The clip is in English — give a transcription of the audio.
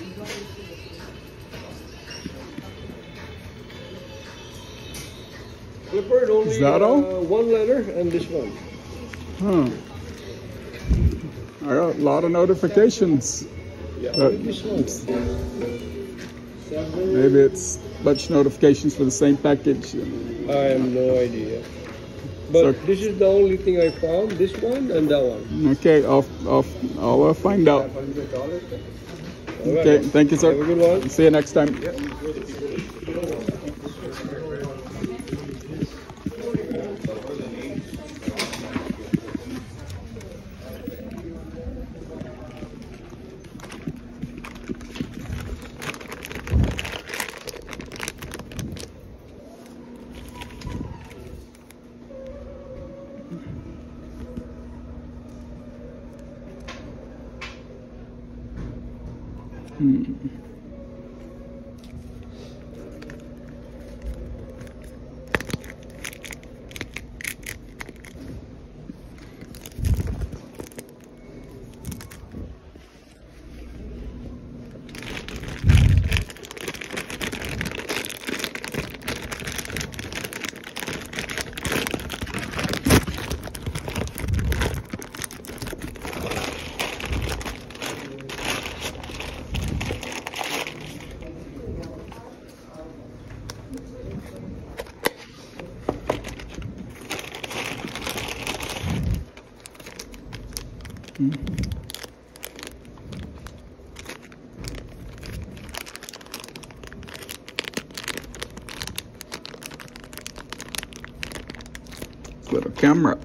이거를 쓰고 Clipboard only Is that all? uh, one letter and this one. Huh. I got a lot of notifications. Yeah, Uh, this one. Seven. Maybe it's bunch notifications for the same package. I have no idea. But So- this is the only thing I found. This one and that one. Okay, I'll, I'll, I'll uh, find out. Right. Okay, thank you, sir. Have a good one. See you next time. Hmm. Hm. Little camera.